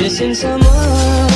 Missing someone